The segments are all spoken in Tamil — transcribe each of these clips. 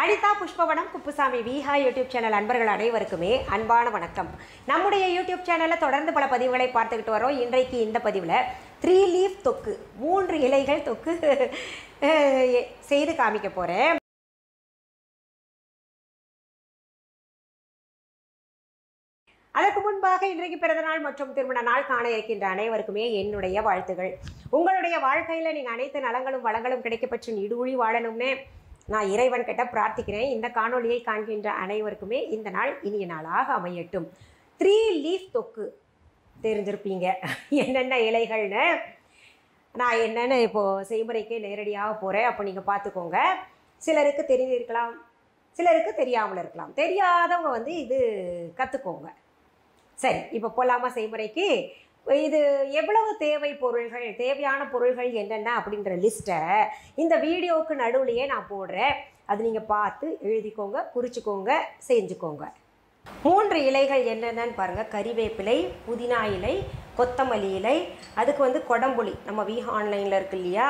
அனிதா புஷ்பவனம் குப்புசாமி விஹா யூடியூப் சேனல் அன்பர்கள் அனைவருக்குமே அன்பான வணக்கம். நம்முடைய யூடியூப் சேனலில் தொடர்ந்து பல பதிவுகளை பார்த்துக்கிட்டு வரோம் இன்றைக்கு இந்த பதிவில் த்ரீ லீஃப் தொக்கு மூன்று இலைகள் தொக்கு செய்து காமிக்க போகிறேன் அதற்கு முன்பாக இன்றைக்கு பிறந்தநாள் மற்றும் திருமண நாள் காண இருக்கின்ற அனைவருக்குமே என்னுடைய வாழ்த்துகள். உங்களுடைய வாழ்க்கையில் நீங்கள் அனைத்து நலங்களும் வளங்களும் கிடைக்கப்பெற்று நீடூழி வாழணும்னு நான் இறைவன் கிட்ட பிரார்த்திக்கிறேன். இந்த காணொலியை காண்கின்ற அனைவருக்குமே இந்த நாள் இனிய நாளாக அமையட்டும். த்ரீ லீஃப் தொக்கு தெரிஞ்சிருப்பீங்க. என்னென்ன இலைகள்னு? நான் என்னென்னு இப்போது செய்முறைக்கு நேரடியாக போகிறேன் அப்போ நீங்கள் பார்த்துக்கோங்க. சிலருக்கு தெரிஞ்சிருக்கலாம் சிலருக்கு தெரியாமல் இருக்கலாம். தெரியாதவங்க வந்து இது கற்றுக்கோங்க சரி இப்போ போகலாமா செய்முறைக்கு? இது எவ்வளவு தேவை பொருள்கள் தேவையான பொருள்கள் என்னென்ன அப்படின்ற லிஸ்ட்டை இந்த வீடியோவுக்கு நடுவுலையே நான் போடுறேன். அது நீங்கள் பார்த்து எழுதிக்கோங்க குறிச்சிக்கோங்க செஞ்சுக்கோங்க. மூன்று இலைகள் என்னென்னு பாருங்கள் கறிவேப்பிலை புதினா இலை கொத்தமல்லி இலை அதுக்கு வந்து கொடம்புளி. நம்ம வீ ஆன்லைனில் இருக்கு இல்லையா?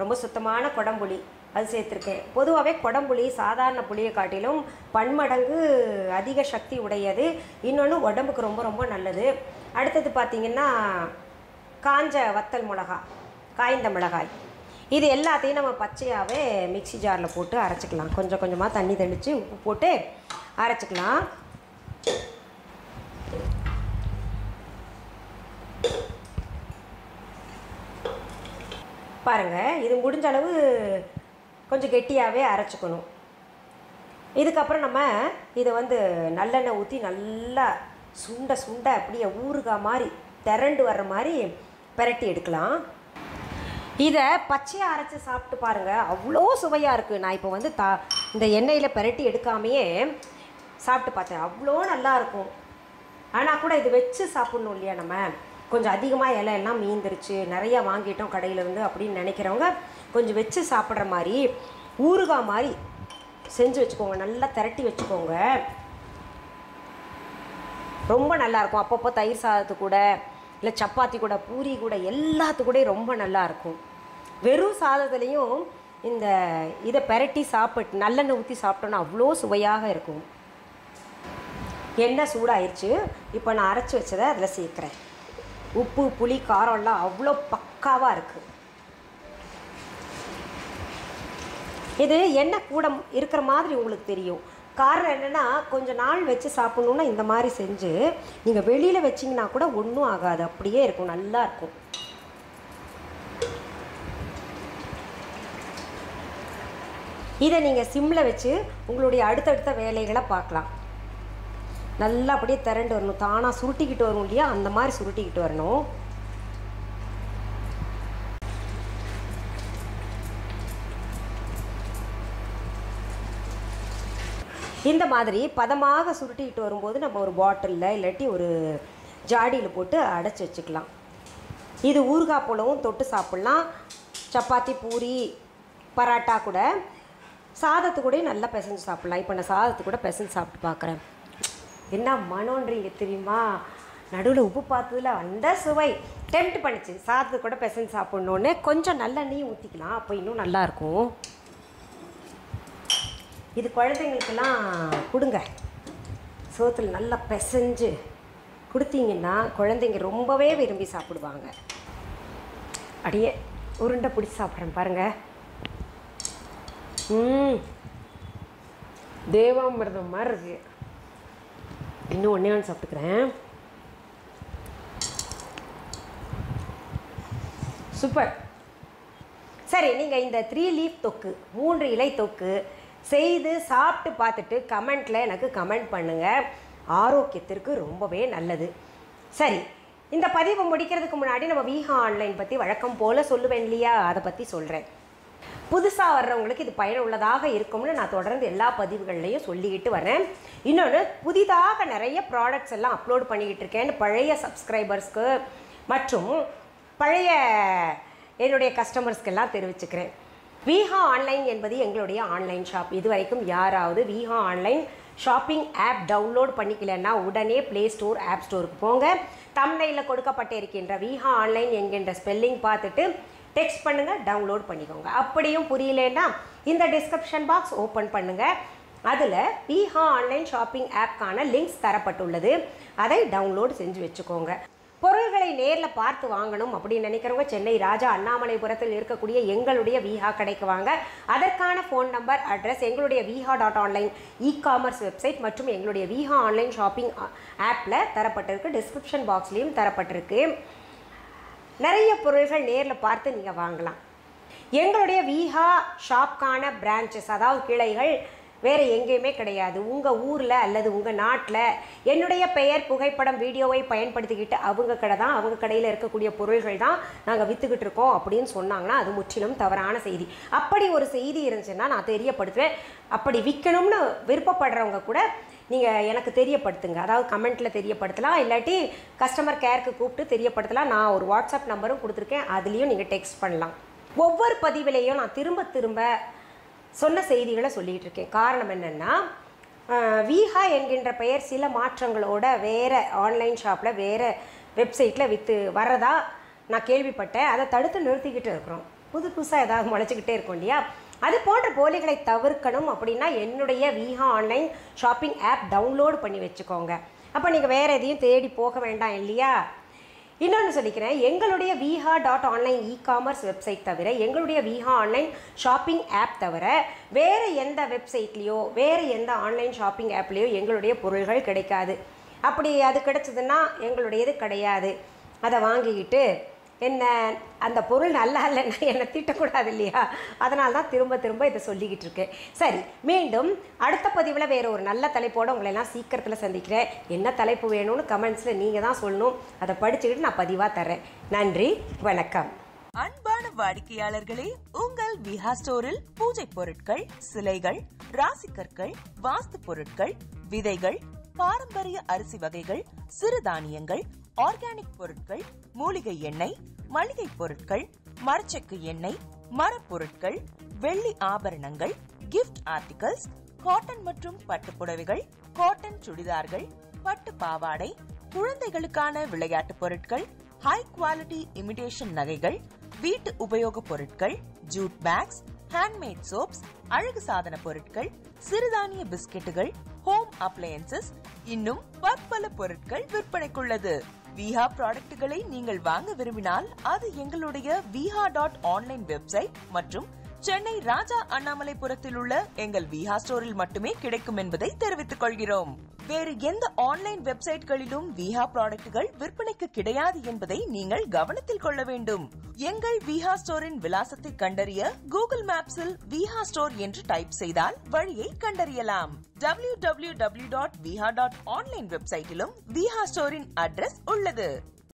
ரொம்ப சுத்தமான கொடம்புளி. அது சேர்த்துருக்கேன். பொதுவாகவே கொடம்புளி சாதாரண புளியை காட்டிலும் பன்மடங்கு அதிக சக்தி உடையது. இன்னொன்று உடம்புக்கு ரொம்ப ரொம்ப நல்லது. அடுத்தது பார்த்திங்கன்னா காஞ்ச வத்தல் மிளகா காய்ந்த மிளகாய். இது எல்லாத்தையும் நம்ம பச்சையாகவே மிக்ஸி ஜாரில் போட்டு அரைச்சிக்கலாம். கொஞ்சம் கொஞ்சமாக தண்ணி தெளித்து உப்பு போட்டு அரைச்சிக்கலாம். பாருங்கள் இது முடிஞ்ச அளவு கொஞ்சம் கெட்டியாகவே அரைச்சிக்கணும். இதுக்கப்புறம் நம்ம இதை வந்து நல்லெண்ணெய் ஊற்றி நல்லா சுண்ட சுண்ட அப்படியே ஊறுகாய் மாதிரி திரண்டு வர்ற மாதிரி பிரட்டி எடுக்கலாம். இதை பச்சையாக அரைச்சி சாப்பிட்டு பாருங்கள் அவ்வளோ சுவையாக இருக்குது நான் இப்போ வந்து தா இந்த எண்ணெயில் பிரட்டி எடுக்காமையே சாப்பிட்டு பார்த்தேன். அவ்வளோ நல்லாயிருக்கும் ஆனால் கூட இது வச்சு சாப்பிட்ணும் இல்லையா நம்ம? கொஞ்சம் அதிகமாக இலை எல்லாம் மீந்துருச்சு. நிறையா வாங்கிட்டோம் கடையிலேருந்து அப்படின்னு நினைக்கிறவங்க கொஞ்சம் வச்சு சாப்பிட்ற மாதிரி ஊறுகாய் மாதிரி செஞ்சு வச்சுக்கோங்க. நல்லா திரட்டி வச்சுக்கோங்க. ரொம்ப நல்லாயிருக்கும். அப்பப்போ தயிர் சாதத்து கூட இல்லை சப்பாத்தி கூட பூரி கூட எல்லாத்து கூட ரொம்ப நல்லா இருக்கும் வெறும் சாதத்துலேயும் இந்த இதை பெரட்டி சாப்பிட்டு நல்லெண்ணெய் ஊற்றி சாப்பிட்டோன்னா அவ்வளோ சுவையாக இருக்கும். எண்ணெய் சூடாயிருச்சு. இப்போ நான் அரைச்சி வச்சதை அதில் சேர்க்குறேன். உப்பு புளி காரம்லாம் அவ்வளோ பக்காவாக இருக்குது இது எண்ணெய் கூட இருக்கிற மாதிரி உங்களுக்கு தெரியும். காரணம் என்னென்னா கொஞ்சம் நாள் வச்சு சாப்பிட்ணுன்னா இந்த மாதிரி செஞ்சு நீங்கள் வெளியில் வச்சிங்கன்னா கூட ஒன்றும் ஆகாது. அப்படியே இருக்கும். நல்லா இருக்கும். இதை நீங்கள் சிம்மில் வச்சு உங்களுடைய அடுத்தடுத்த வேலைகளை பார்க்கலாம். நல்லா அப்படியே திரண்டு வரணும். தானாக சுருட்டிக்கிட்டு வரும் இல்லையா? அந்த மாதிரி சுருட்டிக்கிட்டு வரணும். இந்த மாதிரி பதமாக சுருட்டிக்கிட்டு வரும்போது நம்ம ஒரு பாட்டிலில் இல்லாட்டி ஒரு ஜாடியில் போட்டு அடைச்சி வச்சுக்கலாம். இது ஊறுகாய் போலவும் தொட்டு சாப்பிட்லாம். சப்பாத்தி பூரி பராட்டா கூட. சாதத்து கூட நல்லா பிசைஞ்சு சாப்பிட்லாம். இப்போ நான் சாதத்து கூட பிசைஞ்சு சாப்பிட்டு பார்க்குறேன். என்ன மனோன்றீங்க தெரியுமா? நடுவில் உப்பு பார்த்ததுல அந்த சுவை. டெம்ட் பண்ணிச்சு. சாதத்து கூட பிசைஞ்சு சாப்பிட்ணுன்னு கொஞ்சம் நல்லெண்ணெயும் ஊற்றிக்கலாம் அப்போ இன்னும் நல்லாயிருக்கும் இது குழந்தைங்களுக்கெல்லாம் கொடுங்க. சோத்தில் நல்லா பிசைஞ்சு கொடுத்தீங்கன்னா குழந்தைங்க ரொம்பவே விரும்பி சாப்பிடுவாங்க. அப்படியே உருண்டை பிடிச்சி சாப்பிட்றேன் பாருங்கள் ம். தேவாமிர்தம் மாதிரி இருக்கு. இன்னும் ஒன்றே ஒன்று சாப்பிட்டுக்கிறேன். சூப்பர். சரி நீங்கள் இந்த த்ரீ லீஃப் தொக்கு மூன்று இலை தொக்கு செய்து சாப்பிட்டு பார்த்துட்டு கமெண்ட்டில் எனக்கு கமெண்ட் பண்ணுங்கள் ஆரோக்கியத்திற்கு ரொம்பவே நல்லது. சரி இந்த பதிவை முடிக்கிறதுக்கு முன்னாடி நம்ம வீஹா ஆன்லைன் பற்றி வழக்கம் போல் சொல்லுவேன் இல்லையா? அதை பற்றி சொல்கிறேன் புதுசாக வர்றவங்களுக்கு இது பயனுள்ளதாக இருக்கும்னு நான் தொடர்ந்து எல்லா பதிவுகள்லையும் சொல்லிக்கிட்டு வரேன் இன்னொன்று புதிதாக நிறைய ப்ராடக்ட்ஸ் எல்லாம் அப்லோட் பண்ணிக்கிட்டு இருக்கேன் பழைய சப்ஸ்கிரைபர்ஸ்க்கு மற்றும் பழைய என்னுடைய கஸ்டமர்ஸ்க்கெல்லாம் தெரிவிச்சுக்கிறேன். வீஹா ஆன்லைன் என்பது எங்களுடைய ஆன்லைன் ஷாப். இது வரைக்கும் யாராவது Viha online shopping app download பண்ணிக்கலன்னா உடனே ப்ளே ஸ்டோர் ஆப் ஸ்டோருக்கு போங்க. தம்னையில் கொடுக்கப்பட்டு இருக்கின்ற வீஹா ஆன்லைன் என்கின்ற ஸ்பெல்லிங் பார்த்துட்டு டெக்ஸ்ட் பண்ணுங்கள் டவுன்லோட் பண்ணிக்கோங்க. அப்படியும் புரியலன்னா இந்த டிஸ்கிரிப்ஷன் பாக்ஸ் ஓப்பன் பண்ணுங்கள் அதில் விஹா ஆன்லைன் ஷாப்பிங் ஆப்க்கான லிங்க்ஸ் தரப்பட்டுள்ளது. அதை டவுன்லோட் செஞ்சு வச்சுக்கோங்க. பொருள்களை நேரில் பார்த்து வாங்கணும் அப்படின்னு நினைக்கிறவங்க சென்னை ராஜா அண்ணாமலைபுரத்தில் இருக்கக்கூடிய எங்களுடைய விஹா கடைக்கு வாங்க. அதற்கான ஃபோன் நம்பர் அட்ரஸ் எங்களுடைய Viha dot online e commerce website மற்றும் எங்களுடைய விஹா ஆன்லைன் ஷாப்பிங் ஆப்பில் தரப்பட்டிருக்கு. டிஸ்கிரிப்ஷன் பாக்ஸ்லேயும் தரப்பட்டிருக்கு. நிறைய பொருள்கள் நேரில் பார்த்து நீங்கள் வாங்கலாம். எங்களுடைய விஹா ஷாப்க்கான பிரான்ச்சஸ் அதாவது கிளைகள் வேறு எங்கேயுமே கிடையாது. உங்கள் ஊரில் அல்லது உங்கள் நாட்டில் என்னுடைய பெயர் புகைப்படம் வீடியோவை பயன்படுத்திக்கிட்டு அவங்க கடை தான். அவங்க கடையில் இருக்கக்கூடிய பொருள்கள் தான் நாங்கள் விற்றுக்கிட்டு இருக்கோம் அப்படின்னு சொன்னாங்கன்னா அது முற்றிலும் தவறான செய்தி. அப்படி ஒரு செய்தி இருந்துச்சுன்னா நான் தெரியப்படுத்துவேன். அப்படி விற்கணும்னு விருப்பப்படுறவங்க கூட நீங்கள் எனக்கு தெரியப்படுத்துங்க. அதாவது கமெண்ட்டில் தெரியப்படுத்தலாம். இல்லாட்டி கஸ்டமர் கேருக்கு கூப்பிட்டு தெரியப்படுத்தலாம். நான் ஒரு வாட்ஸ்அப் நம்பரும் கொடுத்துருக்கேன். அதுலேயும் நீங்கள் டெக்ஸ்ட் பண்ணலாம். ஒவ்வொரு பதிவிலையும் நான் திரும்ப திரும்ப சொன்ன செய்திகளை சொல்லிகிட்டு இருக்கேன். காரணம் என்னென்னா வீஹா என்கின்ற பெயர் சில மாற்றங்களோட வேறு ஆன்லைன் ஷாப்பில் வேறு வெப்சைட்டில் விற்று வர்றதா நான் கேள்விப்பட்டேன். அதை தடுத்து நிறுத்திக்கிட்டு இருக்கிறோம். புது புதுசாக ஏதாவது முளைச்சிக்கிட்டே இருக்கும் இல்லையா? அது போன்ற போலிகளை தவிர்க்கணும் அப்படின்னா என்னுடைய Viha online shopping app download பண்ணி வச்சுக்கோங்க. அப்போ நீங்கள் வேறு எதையும் தேடி போக வேண்டாம் இல்லையா? இன்னொன்று சொல்லிக்கிறேன் எங்களுடைய Viha dot online e commerce website தவிர எங்களுடைய விஹா ஆன்லைன் ஷாப்பிங் ஆப் தவிர வேறு எந்த வெப்சைட்லேயோ வேறு எந்த ஆன்லைன் ஷாப்பிங் ஆப்லேயோ எங்களுடைய பொருள்கள் கிடைக்காது. அப்படி அது கிடைச்சதுன்னா எங்களுடையது கிடையாது. அதை வாங்கிக்கிட்டு என்ன அந்த பொருள் நல்லா இல்லைன்னா என்னை திட்டக்கூடாது இல்லையா அதனால தான் திரும்ப திரும்ப இதை சொல்லிக்கிட்டு இருக்கேன். சரி மீண்டும் அடுத்த பதிவில் வேறு ஒரு நல்ல தலைப்போடு உங்களை எல்லாம் சீக்கிரத்தில் சந்திக்கிறேன். என்ன தலைப்பு வேணும்னு கமெண்ட்ஸில் நீங்கள் தான் சொல்லணும். அதை படிச்சுக்கிட்டு நான் பதிவாக தரேன் நன்றி வணக்கம். அன்பான வாடிக்கையாளர்களே உங்கள் விஹா ஸ்டோரில் பூஜை பொருட்கள் சிலைகள் ராசிக்கற்கள் வாஸ்து பொருட்கள் விதைகள் பாரம்பரிய அரிசி வகைகள் சிறுதானியங்கள் ஆர்கானிக் பொருட்கள் மூலிகை எண்ணெய் மளிகை பொருட்கள் மரச்செக்கு எண்ணெய் மரப்பொருட்கள் வெள்ளி ஆபரணங்கள் கிஃப்ட் ஆர்டிகல்ஸ் காட்டன் மற்றும் பட்டு புடவைகள் காட்டன் சுடிதார்கள் பட்டு பாவாடை குழந்தைகளுக்கான விளையாட்டு பொருட்கள் ஹை குவாலிட்டி இமிடேஷன் நகைகள் வீட்டு உபயோக பொருட்கள் ஜூட் பேக்ஸ் ஹேண்ட்மேட் சோப்ஸ் அழகு சாதன பொருட்கள் சிறுதானிய பிஸ்கெட்டுகள் ஹோம் அப்ளையன்சஸ் இன்னும் பற்பல பொருட்கள் விற்பனைக்குள்ளது. விஹா ப்ராடக்ட்களை நீங்கள் வாங்க விரும்பினால் அது எங்களுடைய விஹா டாட் ஆன்லைன் வெப்சைட் மற்றும் சென்னை ராஜா அண்ணாமலைபுரத்தில் உள்ள எங்கள் விஹா ஸ்டோரில் மட்டுமே கிடைக்கும் என்பதை தெரிவித்துக் கொள்கிறோம். வேறு எந்த ஆன்லைன் வெப்சைட்களிலும் விஹா ப்ராடக்ட்டுகள் விற்பனைக்கு கிடையாது என்பதை நீங்கள் கவனத்தில் கொள்ள வேண்டும். எங்கள் விஹா ஸ்டோரின் விலாசத்தை கண்டறிய கூகுள் மேப்ஸில் விஹா ஸ்டோர் என்று டைப் செய்தால் வழியை கண்டறியலாம். W W W dot Viha dot online வெப்சைட்டிலும் Viha ஸ்டோரின் அட்ரஸ் உள்ளது.